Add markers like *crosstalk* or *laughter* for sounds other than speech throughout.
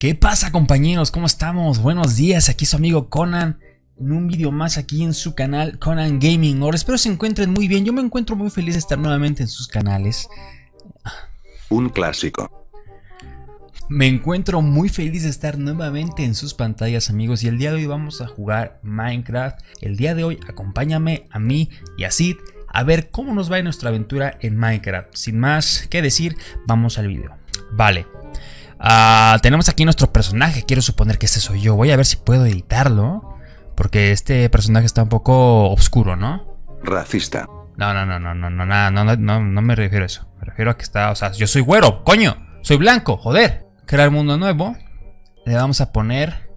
¿Qué pasa compañeros? ¿Cómo estamos? Buenos días, aquí su amigo Conan en un vídeo más aquí en su canal Conan Gaming. Ahora espero se encuentren muy bien, yo me encuentro muy feliz de estar nuevamente en sus canales. Un clásico. Me encuentro muy feliz de estar nuevamente en sus pantallas amigos y el día de hoy vamos a jugar Minecraft. El día de hoy acompáñame a mí y a Sid a ver cómo nos va en nuestra aventura en Minecraft. Sin más que decir, vamos al vídeo. Vale, Ah, tenemos aquí nuestro personaje. Quiero suponer que este soy yo. Voy a ver si puedo editarlo. Porque este personaje está un poco oscuro, ¿no? Racista. No, no, no, no, no, no, no, no, no, no me refiero a eso. Me refiero a que está, o sea, yo soy güero, coño. Soy blanco, joder. Crear mundo nuevo. Le vamos a poner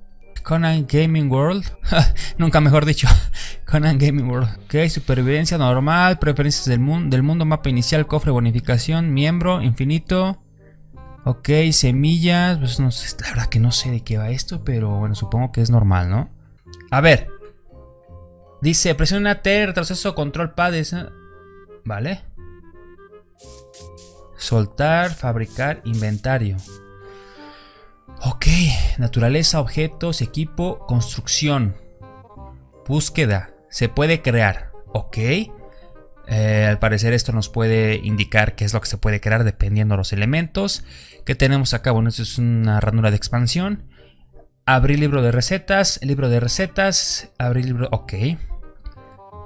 Conan Gaming World. *laughs* Nunca mejor dicho. *laughs* Conan Gaming World. Ok, supervivencia normal, preferencias del mundo, del mundo, mapa inicial, cofre, bonificación, miembro, infinito. Ok, semillas, pues la verdad que no sé de qué va esto, pero bueno, supongo que es normal, ¿no? A ver. Dice, presiona T, retroceso, control pad, ¿vale? Soltar, fabricar, inventario. Ok, naturaleza, objetos, equipo, construcción. Búsqueda, se puede crear, ok. Eh, al parecer esto nos puede indicar qué es lo que se puede crear dependiendo de los elementos que tenemos acá. Bueno, esto es una ranura de expansión. Abrir libro de recetas, libro de recetas, abrir libro... Ok.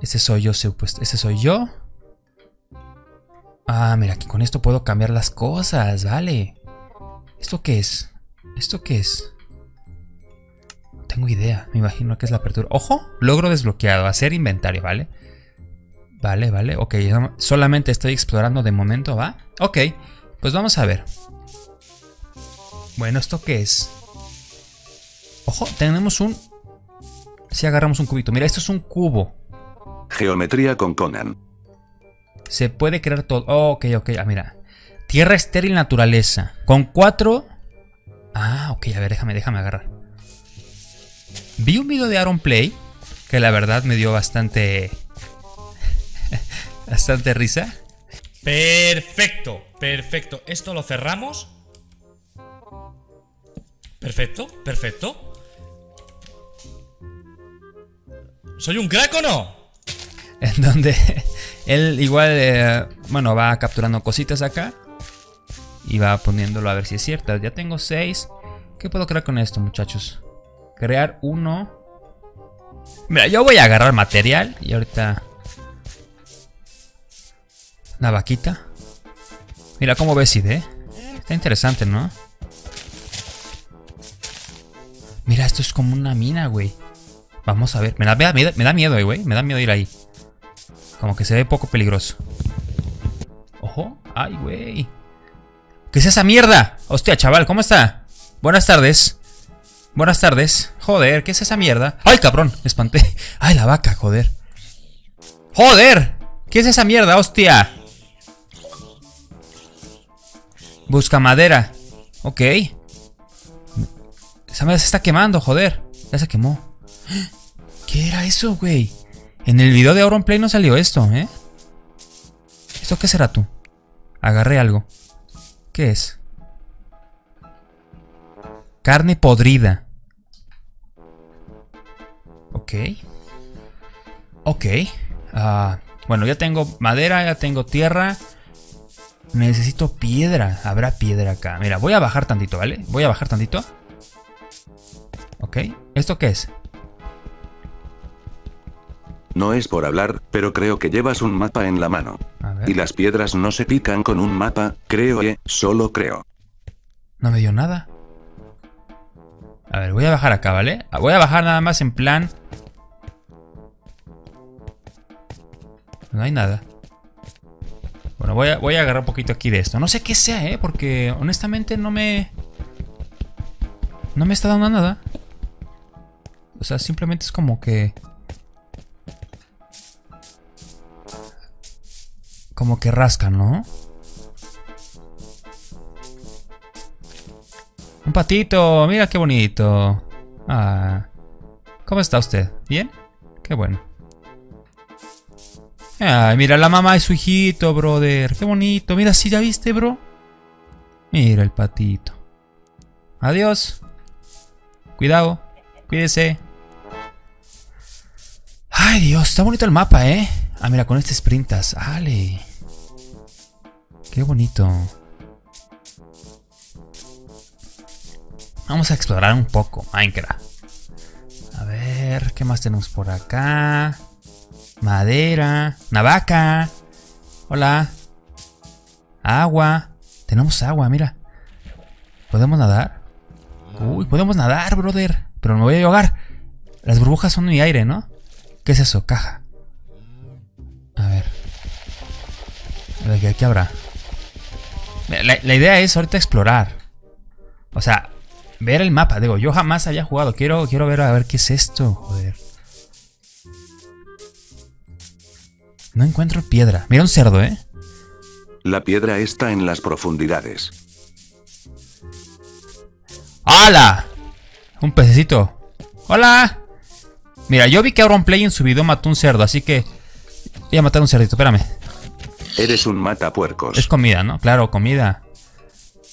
Ese soy yo, supuesto. Ese soy yo. Ah, mira, aquí con esto puedo cambiar las cosas, vale. ¿Esto qué es? ¿Esto qué es? No tengo idea, me imagino que es la apertura. ¡Ojo! Logro desbloqueado, hacer inventario, ¿vale? Vale, vale, ok, solamente estoy explorando de momento, ¿va? Ok, pues vamos a ver. Bueno, ¿esto qué es? Ojo, tenemos un... Si agarramos un cubito, mira, esto es un cubo. Geometría con Conan. Se puede crear todo. ok, ok, ah, mira. Tierra estéril naturaleza. Con cuatro... Ah, ok, a ver, déjame, déjame agarrar. Vi un video de Aaron Play, que la verdad me dio bastante Bastante risa. Perfecto, perfecto. Esto lo cerramos. Perfecto, perfecto. ¿Soy un crack o no? En donde él igual, eh, bueno, va capturando cositas acá. Y va poniéndolo a ver si es cierto. Ya tengo seis. ¿Qué puedo crear con esto, muchachos? Crear uno. Mira, yo voy a agarrar material y ahorita la vaquita. Mira cómo ves ¿eh? Está interesante, ¿no? Mira, esto es como una mina, güey. Vamos a ver. Me da, me me da miedo, güey. Me da miedo ir ahí. Como que se ve poco peligroso. Ojo. Ay, güey. ¿Qué es esa mierda? Hostia, chaval, ¿cómo está? Buenas tardes. Buenas tardes. Joder, ¿qué es esa mierda? ¡Ay, cabrón! Me espanté. *laughs* ¡Ay, la vaca, joder! ¡Joder! ¿Qué es esa mierda, hostia? Busca madera. Ok. Esa madera se está quemando, joder. Ya se quemó. ¿Qué era eso, güey? En el video de Auronplay no salió esto, ¿eh? ¿Esto qué será tú? Agarré algo. ¿Qué es? Carne podrida. Ok. Ok. Ah, bueno, ya tengo madera, ya tengo tierra. Necesito piedra. Habrá piedra acá. Mira, voy a bajar tantito, ¿vale? Voy a bajar tantito. Ok. ¿Esto qué es? No es por hablar, pero creo que llevas un mapa en la mano. Y las piedras no se pican con un mapa, creo que, solo creo. No me dio nada. A ver, voy a bajar acá, ¿vale? Voy a bajar nada más en plan... No hay nada. Bueno, voy a, voy a agarrar un poquito aquí de esto. No sé qué sea, ¿eh? Porque honestamente no me... No me está dando nada. O sea, simplemente es como que... Como que rasca, ¿no? Un patito, mira qué bonito. Ah. ¿Cómo está usted? ¿Bien? Qué bueno. Ay, mira la mamá de su hijito, brother. Qué bonito. Mira, si ya viste, bro. Mira el patito. Adiós. Cuidado. Cuídese. Ay, Dios. Está bonito el mapa, ¿eh? Ah, mira, con este sprintas. ¡Ale! Qué bonito. Vamos a explorar un poco Minecraft. A ver, ¿qué más tenemos por acá? Madera. Navaca. Hola. Agua. Tenemos agua, mira. ¿Podemos nadar? Uy, podemos nadar, brother. Pero me voy a ahogar. Las burbujas son mi aire, ¿no? ¿Qué es eso? Caja. A ver. A ver, ¿qué, habrá? La, la, idea es ahorita explorar. O sea, ver el mapa. Digo, yo jamás había jugado. Quiero, quiero ver a ver qué es esto. Joder. No encuentro piedra. Mira un cerdo, ¿eh? La piedra está en las profundidades. ¡Hala! Un pececito. ¡Hola! Mira, yo vi que Auronplay en su video mató un cerdo, así que... Voy a matar un cerdito, espérame. Eres un matapuercos. Es comida, ¿no? Claro, comida.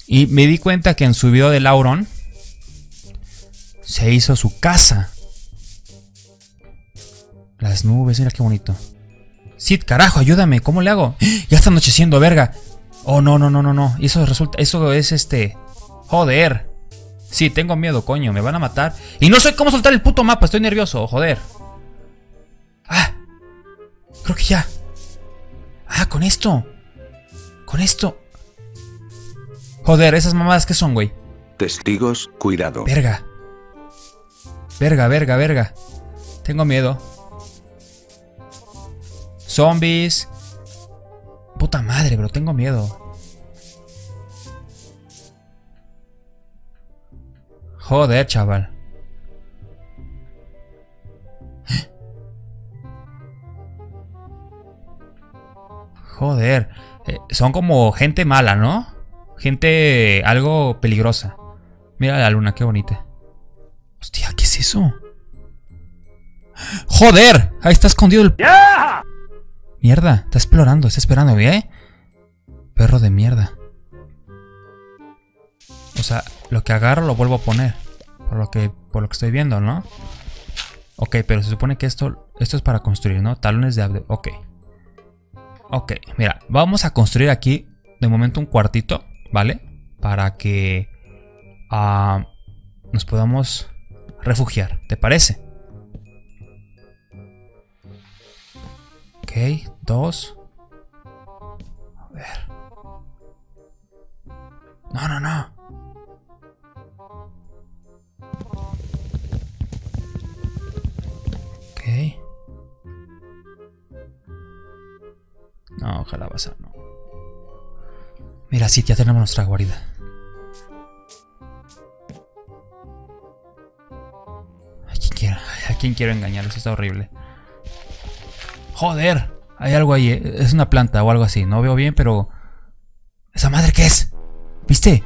Y me di cuenta que en su video del Auron... Se hizo su casa. Las nubes, mira qué bonito. Sid, carajo, ayúdame, ¿cómo le hago? *gasps* Ya está anocheciendo, verga. Oh, no, no, no, no, no. Eso resulta, eso es este... Joder. Sí, tengo miedo, coño, me van a matar. Y no sé cómo soltar el puto mapa, estoy nervioso, joder. Ah, creo que ya. Ah, con esto. Con esto. Joder, esas mamadas que son, güey. Testigos, cuidado. Verga. Verga, verga, verga. Tengo miedo. Zombies. Puta madre, bro, tengo miedo. Joder, chaval. Joder. Eh, son como gente mala, ¿no? Gente algo peligrosa. Mira la luna, qué bonita. Hostia, ¿qué es eso? ¡Joder! Ahí está escondido el... Mierda, está explorando, está esperando, ¿eh? Perro de mierda. O sea, lo que agarro lo vuelvo a poner. Por lo que, por lo que estoy viendo, ¿no? Ok, pero se supone que esto, esto es para construir, ¿no? Talones de... Ok. Ok, mira, vamos a construir aquí de momento un cuartito, ¿vale? Para que uh, nos podamos refugiar, ¿te parece? Dos. A ver. No, no, no. No, ojalá pasar, no. Mira, sí, ya tenemos nuestra guarida. ¿A quién quiero, a quién quiero engañar? Eso está horrible. Joder, hay algo ahí. Es una planta o algo así. No veo bien, pero... ¿Esa madre qué es? ¿Viste?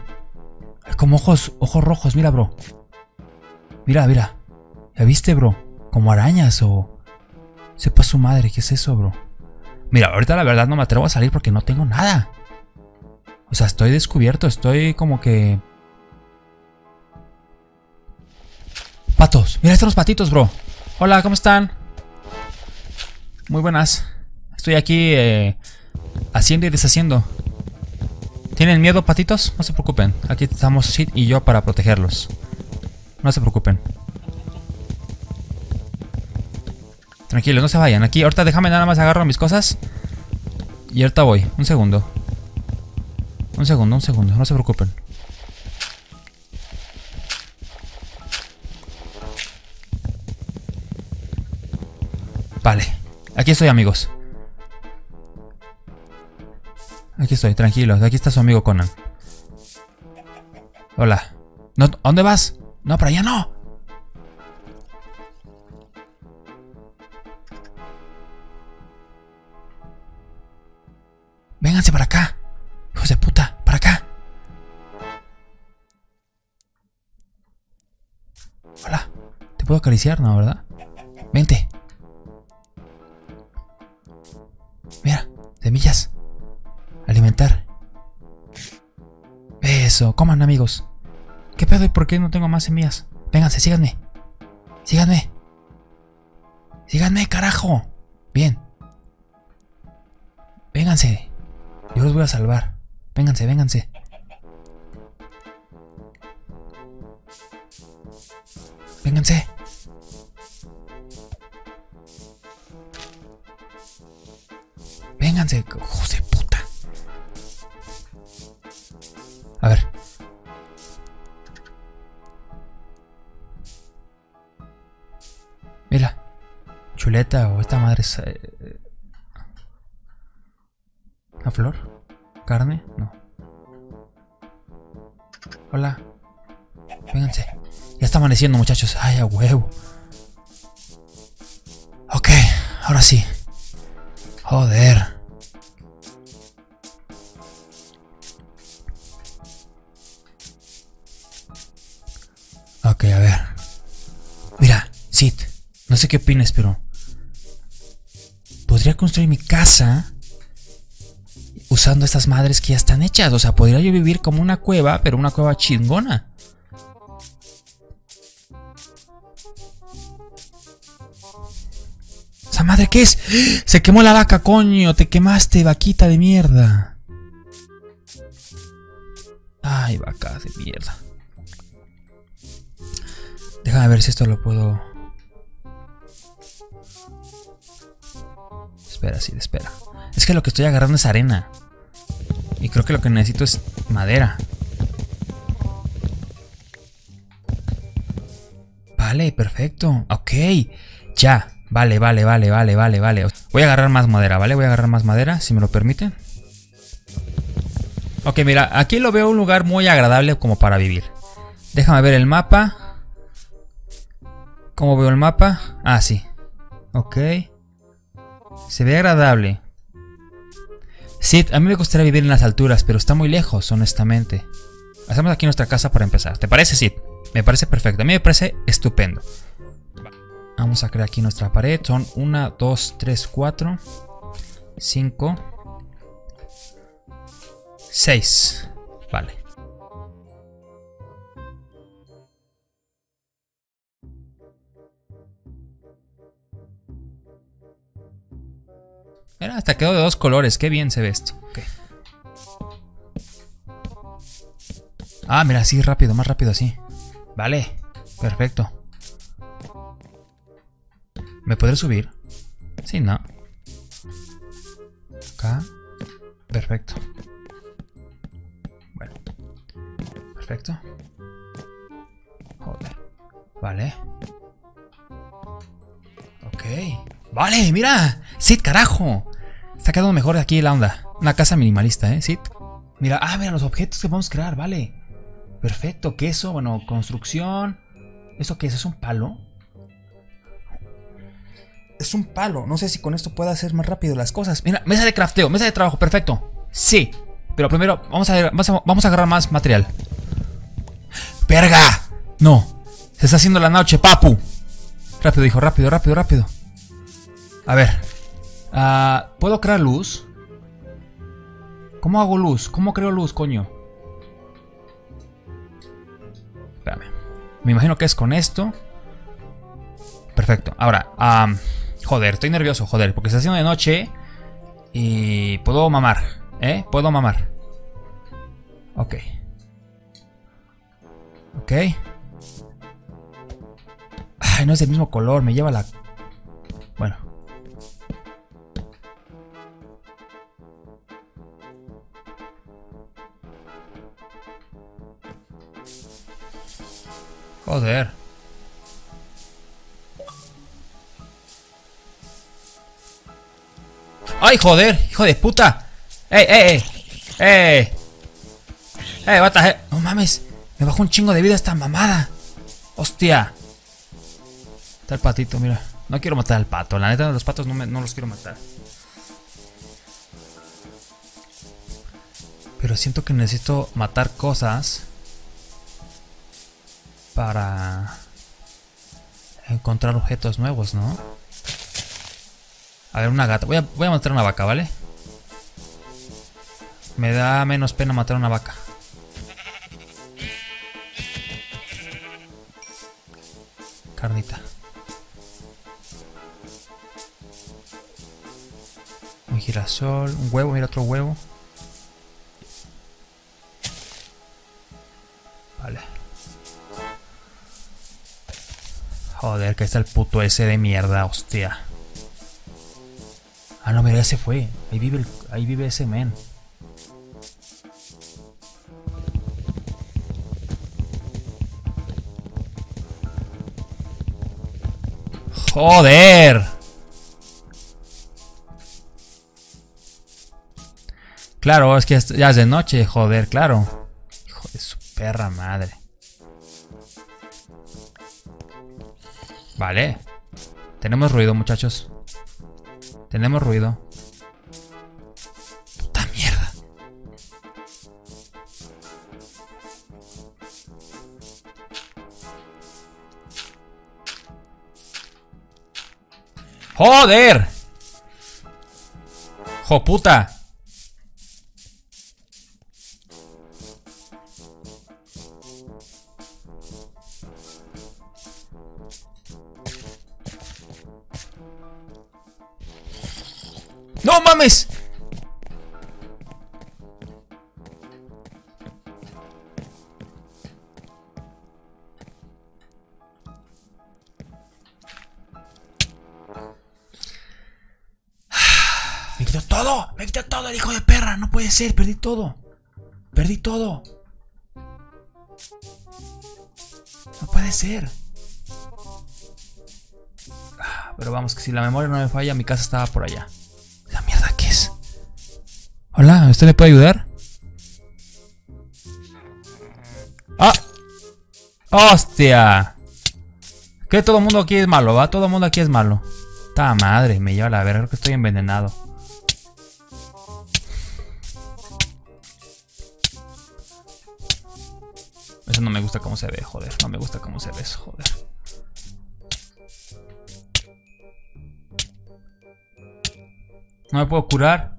Como ojos, ojos rojos, mira, bro. Mira, mira. ¿Ya viste, bro? Como arañas o... Sepa su madre, ¿qué es eso, bro? Mira, ahorita la verdad no me atrevo a salir porque no tengo nada. O sea, estoy descubierto, estoy como que... Patos, mira, están los patitos, bro. Hola, ¿cómo están? Muy buenas. Estoy aquí eh, haciendo y deshaciendo. ¿Tienen miedo, patitos? No se preocupen. Aquí estamos Sid y yo para protegerlos. No se preocupen. Tranquilos, no se vayan. Aquí, ahorita déjame nada más agarro mis cosas. Y ahorita voy. Un segundo. Un segundo, un segundo. No se preocupen. Vale. Aquí estoy, amigos. Aquí estoy, tranquilos. Aquí está su amigo Conan. Hola. No, ¿A dónde vas? No, para allá no. Vénganse para acá. Hijos de puta, para acá. Hola. ¿Te puedo acariciar? No, ¿verdad? Vente. Semillas. Alimentar. Eso, coman amigos. ¿Qué pedo y por qué no tengo más semillas? Vénganse, síganme. Síganme. Síganme, carajo. Bien. Vénganse. Yo los voy a salvar. Vénganse, vénganse. Vénganse. Mira. Chuleta o esta madre es... Eh, ¿La flor? ¿Carne? No. Hola. Vénganse. Ya está amaneciendo, muchachos. Ay, a huevo. Ok, ahora sí. Joder. Qué opines, pero... Podría construir mi casa usando estas madres que ya están hechas. O sea, podría yo vivir como una cueva, pero una cueva chingona. ¿Esa madre qué es? Se quemó la vaca, coño. Te quemaste, vaquita de mierda. Ay, vaca de mierda. Déjame ver si esto lo puedo... Espera, sí, espera. Es que lo que estoy agarrando es arena. Y creo que lo que necesito es madera. Vale, perfecto. Ok. Ya. Vale, vale, vale, vale, vale, vale. Voy a agarrar más madera, ¿vale? Voy a agarrar más madera, si me lo permiten. Ok, mira, aquí lo veo un lugar muy agradable como para vivir. Déjame ver el mapa. ¿Cómo veo el mapa? Ah, sí. Ok. Se ve agradable. Sí, a mí me gustaría vivir en las alturas, pero está muy lejos, honestamente. Hacemos aquí nuestra casa para empezar. ¿Te parece, Sid? Me parece perfecto. A mí me parece estupendo. Vamos a crear aquí nuestra pared. Son 1, 2, 3, 4, 5, 6. Vale. Mira, hasta quedó de dos colores. Qué bien se ve esto. Ah, mira, así rápido, más rápido así. Vale, perfecto. ¿Me podré subir? Sí, no. Acá. Perfecto. Bueno. Perfecto. Joder. Vale. Ok. Vale, mira. Sid, carajo. Está quedando mejor aquí la onda. Una casa minimalista, ¿eh, Sid? Mira, ah, mira los objetos que vamos a crear, vale. Perfecto, queso, bueno, construcción. ¿Eso qué es? ¿Es un palo? Es un palo. No sé si con esto pueda hacer más rápido las cosas. Mira, mesa de crafteo, mesa de trabajo, perfecto. Sí. Pero primero vamos a, vamos a agarrar más material. ¡Verga! No. Se está haciendo la noche, papu. Rápido, hijo, rápido, rápido, rápido. A ver. Ah, ¿Puedo crear luz? ¿Cómo hago luz? ¿Cómo creo luz, coño? Espérame. Me imagino que es con esto. Perfecto. Ahora, joder, estoy nervioso, joder, porque está haciendo de noche y puedo mamar, ¿eh? Puedo mamar. Ok. Ok. Ay, no es del mismo color, me lleva la... Bueno. Joder. ¡Ay, joder! ¡Hijo de puta! ¡Ey, ey, ey! ¡Ey! ¡Ey, bata! ¡No mames! Me bajó un chingo de vida esta mamada. ¡Hostia! Está el patito, mira. No quiero matar al pato. La neta, los patos no, no los quiero matar. Pero siento que necesito matar cosas para encontrar objetos nuevos, ¿no? A ver, una gata. Voy a, voy a matar una vaca, ¿vale? Me da menos pena matar una vaca. Carnita. Un girasol, un huevo, mira otro huevo. Joder, que está el puto ese de mierda, hostia. Ah, no, mira, ya se fue. Ahí vive, ahí vive ese men. ¡Joder! Claro, es que ya es de noche, joder, claro. Hijo de su perra madre. Vale. Tenemos ruido, muchachos. Tenemos ruido. Puta mierda. ¡Joder! ¡Jo Perdí todo. No puede ser. Ah, pero vamos, que si la memoria no me falla, mi casa estaba por allá. ¿La mierda qué es? Hola, ¿usted me puede ayudar? ¡Ah! ¡Hostia! Que todo el mundo aquí es malo, ¿va? Todo mundo aquí es malo. ¡Ta madre! Me lleva la verga, creo que estoy envenenado. No me gusta cómo se ve, joder. No me gusta cómo se ve joder. No me puedo curar.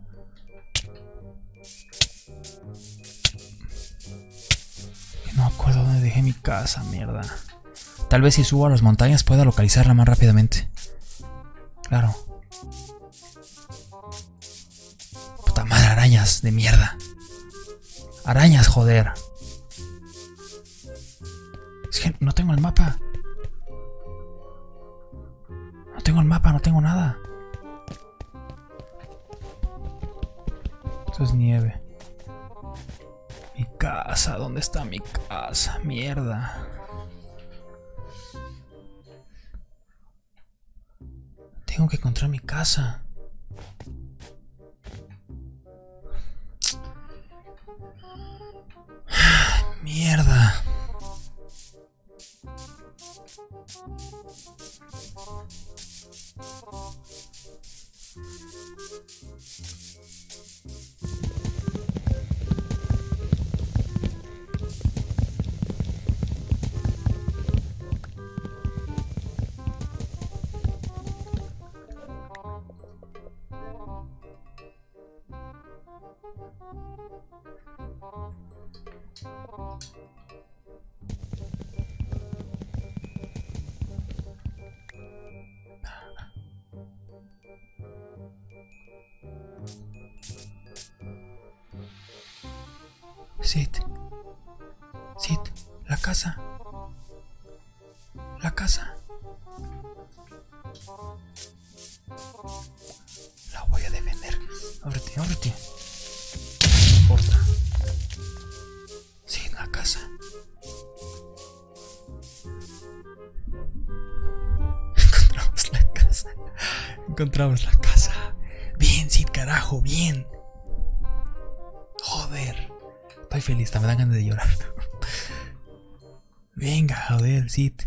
No me acuerdo dónde dejé mi casa, mierda. Tal vez si subo a las montañas pueda localizarla más rápidamente. Claro. Puta madre, arañas de mierda. Arañas, joder. No tengo el mapa. No tengo el mapa, no tengo nada. Esto es nieve. Mi casa, ¿dónde está mi casa? Mierda. Tengo que encontrar mi casa. Mierda. Thank you. Sid. Sid, la casa. La casa. La voy a defender. Ábrete, ábrete. No importa. Sid, la casa. *laughs* Encontramos la casa. Encontramos la casa. Bien, Sid, carajo, bien. Feliz, me dan ganas de llorar. *laughs* Venga, joder, Sid.